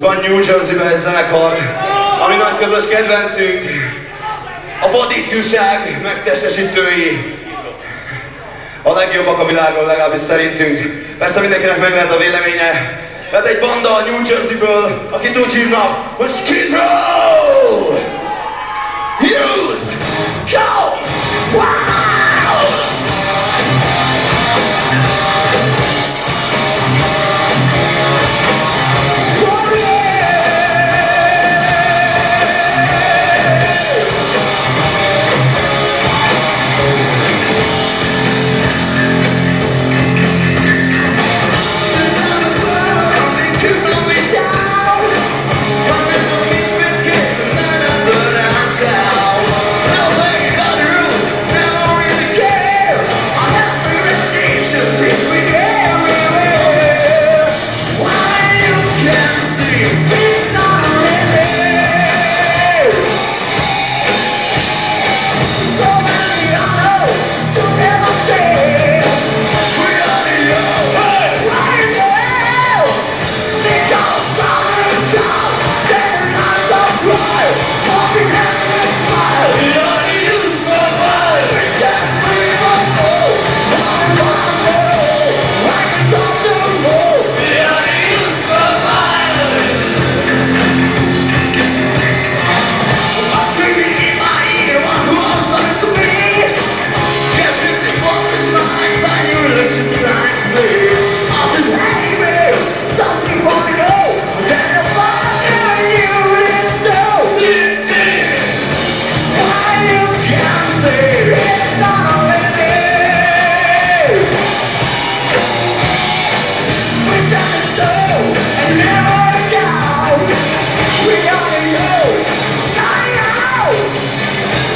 Van New Jersey-ben egy zenekar, ami nagy közös kedvencünk, a vadifjúság megtestesítői. A legjobbak a világon, legalábbis szerintünk. Persze mindenkinek meg lehet a véleménye. Tehát egy banda a New Jersey-ből, akit úgy hívnak, hogy Skid Row!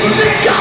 Look